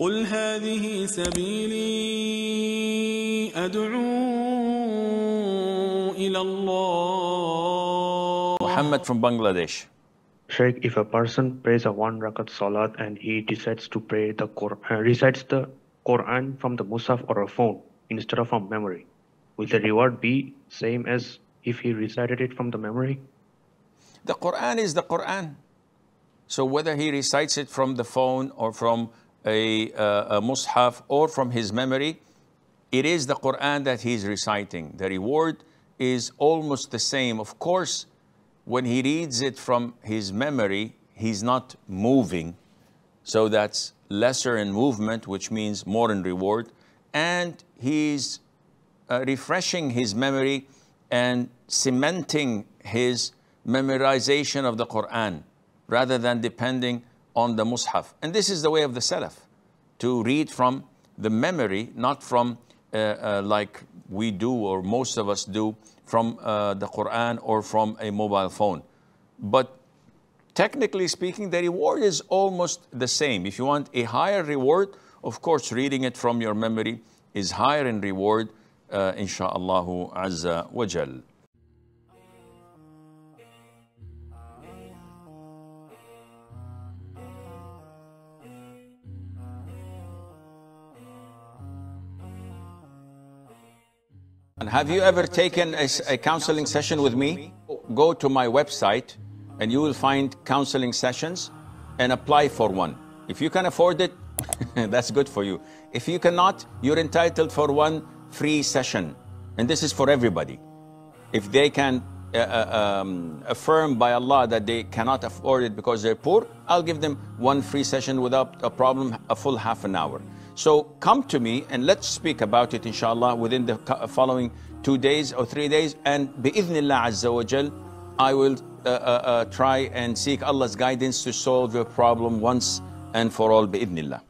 قل هذه سبيلي أدعو إلى الله Muhammad from Bangladesh Sheikh, if a person prays a one rakat salat and he decides to pray the Quran, uh, recites the Quran from the mushaf or a phone instead of from memory, will the reward be same as if he recited it from the memory? The Quran is the Quran. So whether he recites it from the phone or from a, uh, a mushaf or from his memory, it is the Quran that he's reciting. The reward is almost the same. Of course, when he reads it from his memory, he's not moving. So that's lesser in movement, which means more in reward. And he's uh, refreshing his memory and cementing his memorization of the Quran rather than depending on the mushaf. And this is the way of the Salaf to read from the memory, not from uh, uh, like we do or most of us do from uh, the Quran or from a mobile phone. But technically speaking, the reward is almost the same. If you want a higher reward, of course, reading it from your memory is higher in reward, uh, insha'Allah azza wa jal. And have you ever taken a, a counseling session with me? Go to my website and you will find counseling sessions and apply for one. If you can afford it, that's good for you. If you cannot, you're entitled for one free session. And this is for everybody. If they can uh, uh, um, affirm by Allah that they cannot afford it because they're poor, I'll give them one free session without a problem, a full half an hour. So come to me and let's speak about it, inshallah, within the following two days or three days. And bi'idhnillah azza wa jal, I will uh, uh, uh, try and seek Allah's guidance to solve your problem once and for all, bi'idhnillah.